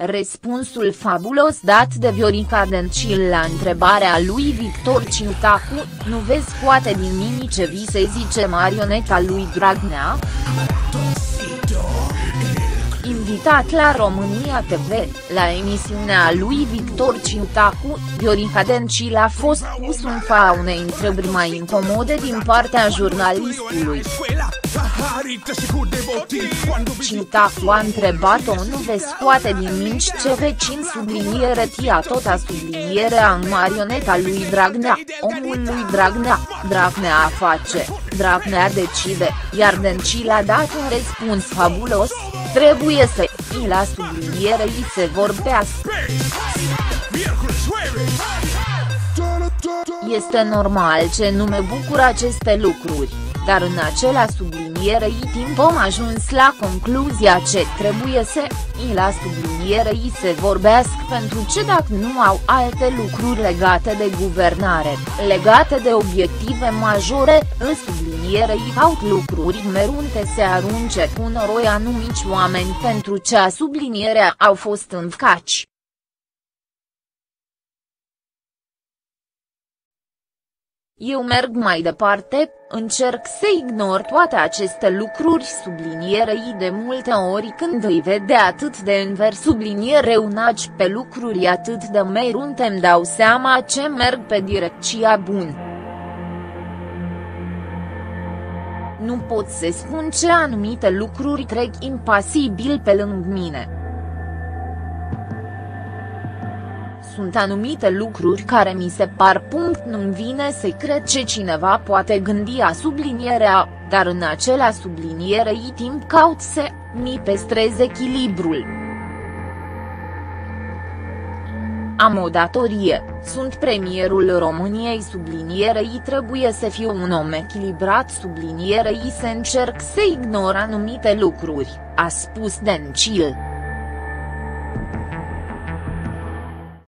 Răspunsul fabulos dat de Viorica Dencil la întrebarea lui Victor Ciutacu, nu vezi poate din mini ce vi se zice marioneta lui Dragnea? Invitat la România TV, la emisiunea lui Victor Ciutacu, Viorica Dencil a fost pus în fa unei întrebări mai incomode din partea jurnalistului. Ciutacu a întrebat-o nu vezi poate din minci ce vecin subliniere tia tot a sublinierea în marioneta lui Dragnea, omul lui Dragnea, Dragnea a face, Dragnea decide, iar Dencil a dat un răspuns fabulos, trebuie să i la subliniere îi se vorbească. Este normal ce nu mă bucur aceste lucruri, dar în acela sublinierei timp am ajuns la concluzia ce trebuie să i la sublinierei se vorbească pentru ce dacă nu au alte lucruri legate de guvernare, legate de obiective majore, în sublinierei caut lucruri merunte se arunce cu noroi anumici oameni pentru cea sublinierea au fost învcaci. Eu merg mai departe, încerc să ignor toate aceste lucruri sublinierei de multe ori când îi vede atât de înver subliniere unaci pe lucruri atât de merunte îmi dau seama ce merg pe direcția bună. Nu pot să spun ce anumite lucruri trec impasibil pe lângă mine. Sunt anumite lucruri care mi se par punct nu-mi vine să cred ce cineva poate gândi a sublinierea, dar în acela sublinierei timp caut să mi păstrez echilibrul. Am o datorie, sunt premierul României sublinierei trebuie să fiu un om echilibrat sublinierei să încerc să ignor anumite lucruri, a spus Dencil.